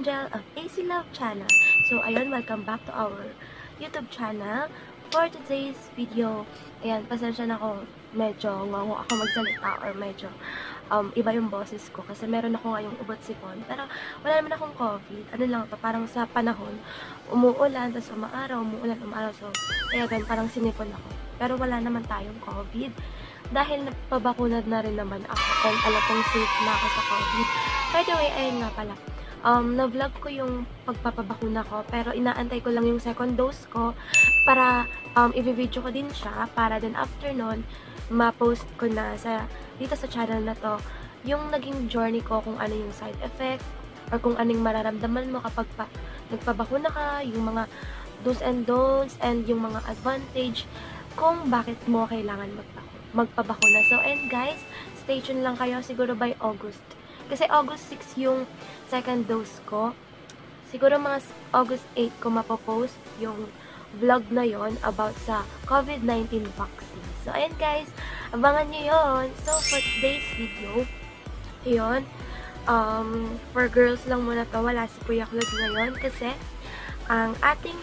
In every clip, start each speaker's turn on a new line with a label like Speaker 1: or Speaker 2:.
Speaker 1: Angel of AC Love Channel. So, ayun, welcome back to our YouTube channel. For today's video, ayan, pasensya na ako, medyo ngongo ako magsalita or medyo um, iba yung boses ko kasi meron ako ngayong ubot sipon. Pero wala naman akong COVID. Ano lang to, parang sa panahon, umuulan, tapos umaaraw, umuulan, umaaraw. So, kaya ganun, parang sinipon ako. Pero wala naman tayong COVID. Dahil napabakunad na rin naman ako and alam kong safe na ako sa COVID. By the way, ayun nga pala, um, na-vlog ko yung pagpapabakuna ko, pero inaantay ko lang yung second dose ko para um, i-video ko din siya, para then after nun, ma-post ko na sa, dito sa channel na to, yung naging journey ko kung ano yung side effect, or kung anong mararamdaman mo kapag pa, nagpabakuna ka, yung mga do's and don'ts, and yung mga advantage, kung bakit mo kailangan magpa magpabakuna. So, and guys, stay tuned lang kayo siguro by August. Kasi August 6 yung second dose ko. Siguro mga August 8 ko mapopost yung vlog na yon about sa COVID-19 vaccine. So, ayan guys, abangan nyo yon So, for today's video, yun, um, for girls lang muna to, wala si Kuya Claude ngayon kasi ang ating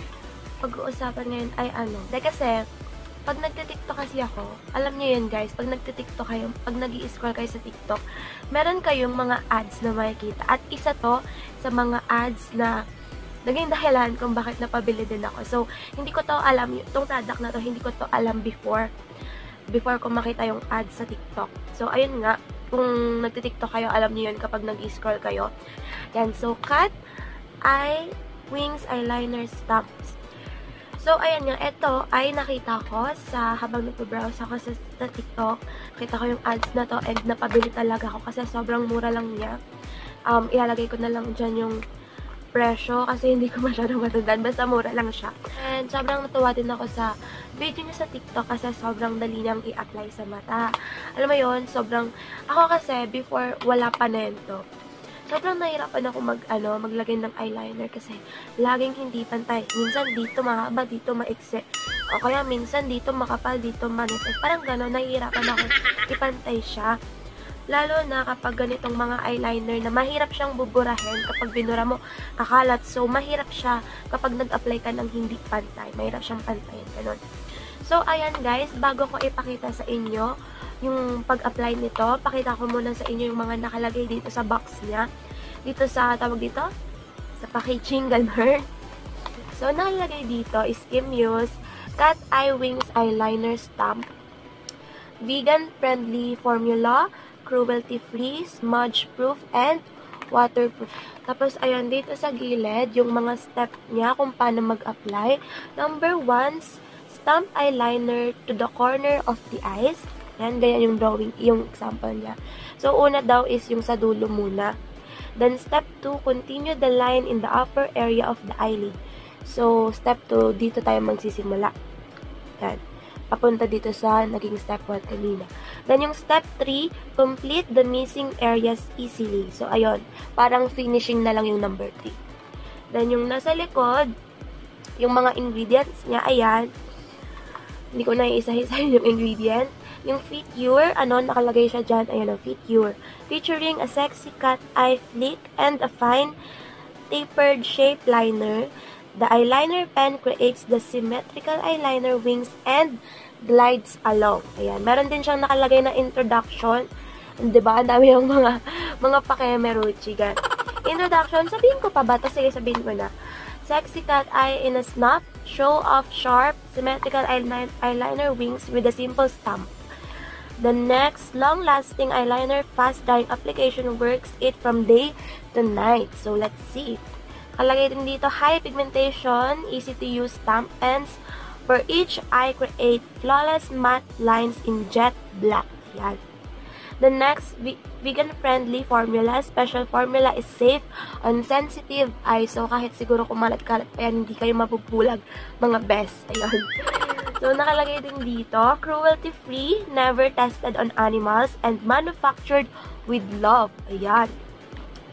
Speaker 1: pag-uusapan ngayon ay ano, dahil kasi, pag nagtitiktok kasi ako, alam niyo yun guys, pag nagtitiktok kayo, pag nag scroll kayo sa TikTok, meron kayong mga ads na makikita. At isa to sa mga ads na naging dahilan kung bakit napabili din ako. So, hindi ko to alam, itong product na to, hindi ko to alam before, before ko makita yung ads sa TikTok. So, ayun nga, kung nagtitiktok kayo, alam niyo yun kapag nag-scroll kayo. Yan, so, cut eye wings eyeliner stamps. So, ayan nga, ito ay nakita ko sa habang nagpo-browse ako sa, sa TikTok. Kita ko yung ads na to and napabili talaga ako kasi sobrang mura lang niya. Um, ilalagay ko na lang dyan yung presyo kasi hindi ko masyadong matandaan. Basta mura lang siya. And sobrang natuwa din ako sa video niya sa TikTok kasi sobrang dali niyang i-apply sa mata. Alam mo yon sobrang... Ako kasi, before, wala pa na to sobrang nahirapan ako mag, ano, maglagay ng eyeliner kasi laging hindi pantay. Minsan dito mahaba, dito maikse. O kaya minsan dito makapal, dito manipis. Parang gano'n, nahihirapan ako ipantay siya. Lalo na kapag ganitong mga eyeliner na mahirap siyang buburahin kapag binura mo kakalat. So, mahirap siya kapag nag-apply ka ng hindi pantay. Mahirap siyang pantayin. Ganun. So, ayan guys, bago ko ipakita sa inyo yung pag-apply nito, pakita ko muna sa inyo yung mga nakalagay dito sa box niya. Dito sa, tawag dito? Sa packaging, ganun. So, nakalagay dito is Kim Muse Cat Eye Wings Eyeliner Stamp. Vegan-friendly formula, cruelty-free, smudge-proof, and waterproof. Tapos, ayan, dito sa gilid, yung mga step niya kung paano mag-apply. Number one, stamp eyeliner to the corner of the eyes. Yan, ganyan yung drawing, yung example niya. So, una daw is yung sa dulo muna. Then, step 2, continue the line in the upper area of the eyelid. So, step 2, dito tayo magsisimula. Yan. Papunta dito sa naging step 1 kanina. Then, yung step 3, complete the missing areas easily. So, ayun. Parang finishing na lang yung number 3. Then, yung nasa likod, yung mga ingredients niya, ayan. Hindi ko na isa-isa yung ingredient. Yung Fiture, ano, nakalagay siya dyan. Ayan ang Fiture. Featuring a sexy cat eye flick and a fine tapered shape liner. The eyeliner pen creates the symmetrical eyeliner wings and glides along. Ayan. Meron din siyang nakalagay na introduction. Diba? Ang dami yung mga, mga pakemeruchi. Introduction. Sabihin ko pa ba? Tapos sige, sabihin ko na. Sexy cat eye in a snap. Show off sharp, symmetrical eyeliner wings with a simple stamp. The next long-lasting eyeliner fast drying application works it from day to night. So, let's see. Kalagay din dito, high pigmentation, easy to use stamp pens. For each eye, create flawless matte lines in jet black. Yan. The next vegan-friendly formula, special formula is safe on sensitive eyes. So, kahit siguro kumalat-kalat pa yan, hindi kayo mapupulag mga best. Ayun. So, nakalagay din dito, cruelty-free, never tested on animals, and manufactured with love. Ayan.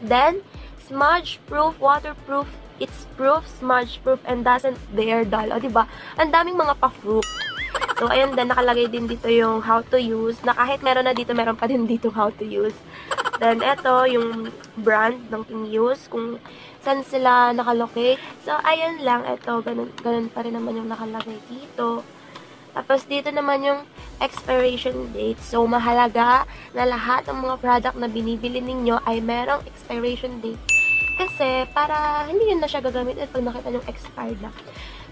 Speaker 1: Then, smudge-proof, waterproof, it's proof, smudge-proof, and doesn't dare dull. O, diba? Ang daming mga pa-fruit. So, ayun din, nakalagay din dito yung how to use, na kahit meron na dito, meron pa din dito how to use. Then, ito, yung brand ng Kinuse, kung saan sila nakalocate. So, ayun lang, ito, ganun, ganun pa rin naman yung nakalagay dito. Tapos, dito naman yung expiration date. So, mahalaga na lahat ng mga product na binibili ninyo ay merong expiration date. Kasi, para hindi yun na siya gagamitin pag nakita yung expired na.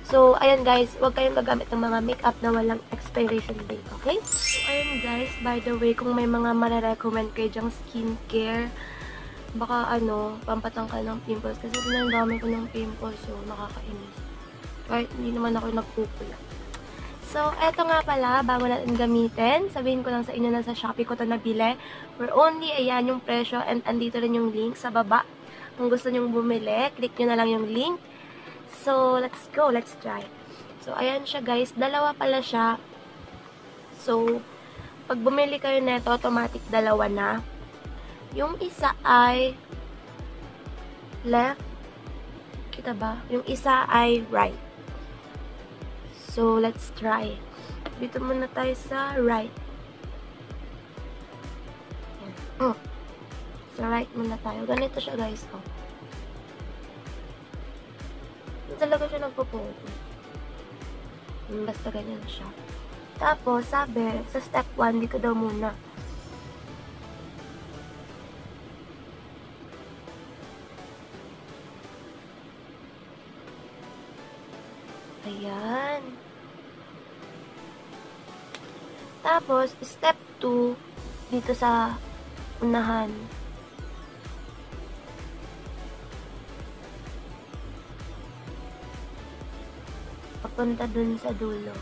Speaker 1: So, ayan guys, huwag kayong gagamit ng mga makeup na walang expiration date, okay? So, ayun guys, by the way, kung may mga marirecommend kayo dyang skincare, baka ano, pampatangkal ng pimples. Kasi ang dami ko ng pimples, so nakakainis. Kahit hindi naman ako nagpupula. So, eto nga pala, bago natin gamitin, sabihin ko lang sa inyo na sa Shopee ko to nabili. For only, ayan yung presyo and andito rin yung link sa baba. Kung gusto nyong bumili, click nyo na lang yung link. So, let's go. Let's try. So, ayan siya guys. Dalawa pala siya. So, pag bumili kayo nito, automatic dalawa na. Yung isa ay left. Kita ba? Yung isa ay right. So, let's try. Dito muna tayo sa right. Ayan. Mm. Sa right muna tayo. Ganito siya guys. Oh. Hindi talaga siya nagpo-photo. Basta ganyan siya. Tapos, sabi, sa step 1, dito daw muna. Ayan. Tapos, step 2, dito sa unahan. papunta dun sa dulo.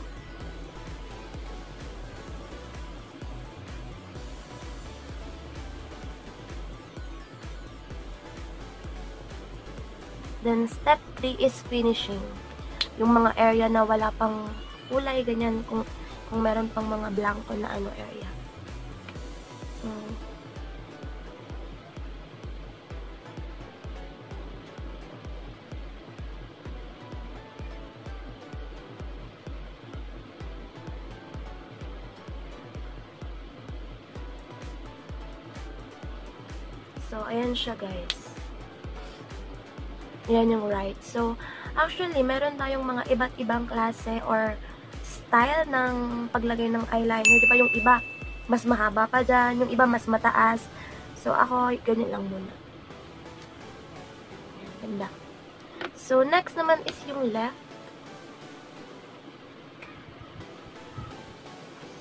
Speaker 1: Then, step 3 is finishing. Yung mga area na wala pang kulay, ganyan, kung, kung meron pang mga blanco na ano area. So, So, ayan siya guys. Ayan yung right. So, actually, meron tayong mga iba't ibang klase or style ng paglagay ng eyeliner. Di ba yung iba, mas mahaba pa dyan. Yung iba, mas mataas. So, ako, ganyan lang muna. Ganda. So, next naman is yung left.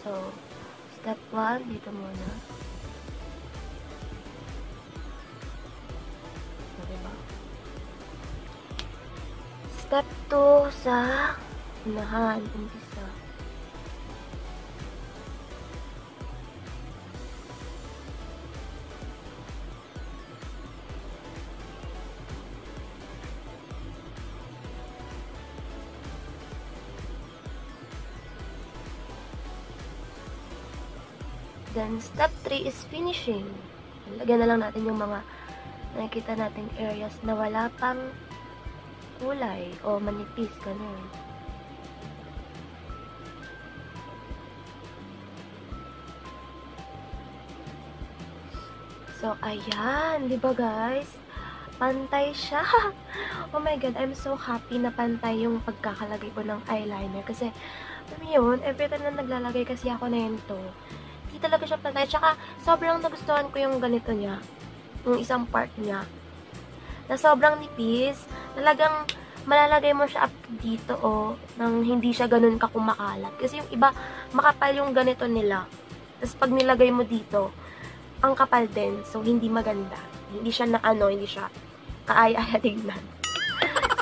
Speaker 1: So, step 1, dito muna. Step 2 sa unahan, umpisa. Then, step 3 is finishing. Lagyan na lang natin yung mga nakikita nating areas na wala pang kulay o manipis, ganun. So, ayan. Di ba guys? Pantay siya. oh my God, I'm so happy na pantay yung pagkakalagay ko ng eyeliner. Kasi, alam yun, every time na naglalagay kasi ako na yun to, hindi talaga siya pantay. Tsaka, sobrang nagustuhan ko yung ganito niya. Yung isang part niya. Na sobrang nipis. Talagang, malalagay mo siya up dito, oh, nang hindi siya ganun kakumakalat. Kasi yung iba, makapal yung ganito nila. Tapos, pag nilagay mo dito, ang kapal din. So, hindi maganda. Hindi siya na ano, hindi siya kaaya-aya tignan.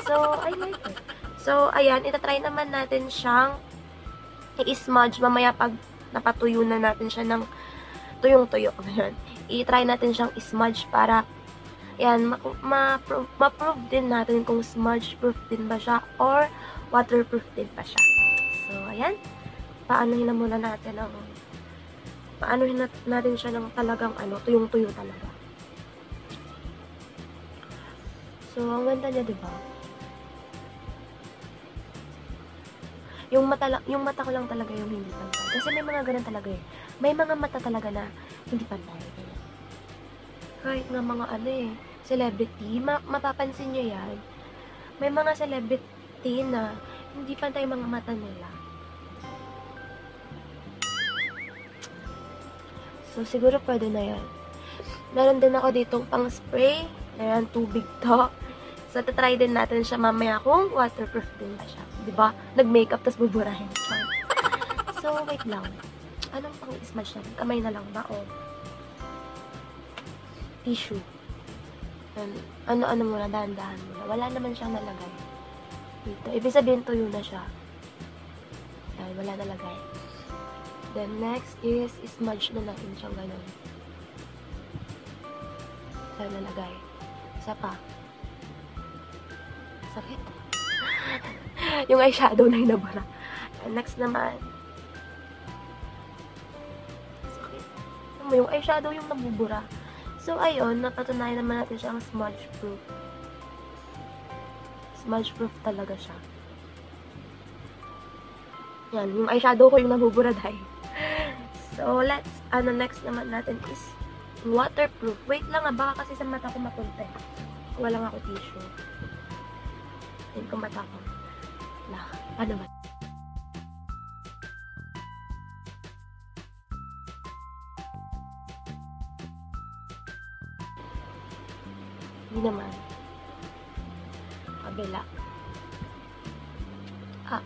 Speaker 1: So, I like it. So, ayan, itatry naman natin siyang i-smudge mamaya pag napatuyo na natin siya ng tuyong-tuyo. Ayan. I-try natin siyang i-smudge para ayan, ma-prove ma ma din natin kung smudge-proof din ba siya or waterproof din ba siya. So, ayan. Paano na muna natin ang paano natin siya ng talagang ano, tuyong-tuyo talaga. So, ang ganda niya, di ba? Yung mata, yung mata ko lang talaga yung hindi pantay. Kasi may mga ganun talaga eh. May mga mata talaga na hindi pantay. kahit nga mga ano eh, celebrity, ma- mapapansin nyo yan. May mga celebrity na hindi pantay mga mata nila. So, siguro pwede na yan. Meron din ako ditong pang spray. Ayan, tubig to. So, tatry din natin siya mamaya kung waterproof din ba siya. Ba? Nag-makeup, tapos buburahin. So, wait lang. Anong pang smudge natin? Kamay na lang ba? O tissue. Ano-ano muna, dahan-dahan muna. Wala naman siyang nalagay. Dito. Ibig sabihin, tuyo na siya. Yan, wala nalagay. Then, next is, smudge na natin siyang ganun. Yan, nalagay. Isa pa. Sakit. yung eyeshadow na. And next naman. Sakit. Alam mo, yung eyeshadow yung nabubura. So, ayun, napatunayan naman natin siyang smudge proof. Smudge proof talaga siya. Yan, yung eyeshadow ko yung nabubura dahil. So, let's, ano, next naman natin is waterproof. Wait lang ah, baka kasi sa mata ko mapunta. Wala nga ako tissue. Yan ko mata ko. Na, ano ba? Hindi naman. Kabila. Ah.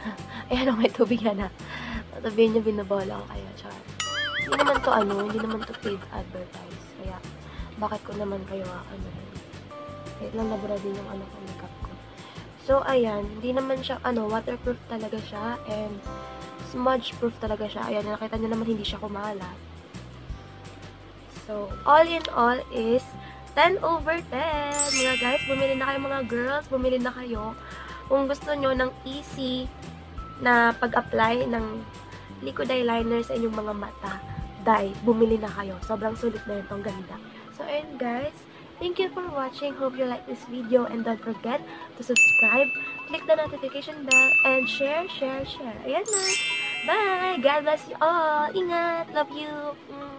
Speaker 1: Ayan, oh, may tubig yan ah. Sabihin niyo, binabola ko kayo, char. Hindi naman to ano, hindi naman to paid advertise. Kaya, bakit ko naman kayo ano Wait lang, nabura din yung ano ko, makeup ko. So, ayan, hindi naman siya, ano, waterproof talaga siya, and smudge proof talaga siya. Ayan, nakita niyo naman hindi siya kumalat. So, all in all is 10 over 10. Mga guys, bumili na kayo mga girls, bumili na kayo. Kung gusto nyo ng easy na pag-apply ng liquid eyeliner sa inyong mga mata, dye, bumili na kayo. Sobrang sulit na itong ganda. So, ayun guys, thank you for watching. Hope you like this video and don't forget to subscribe, click the notification bell, and share, share, share. Ayan na. Bye! God bless you all. Ingat. Love you. Mm.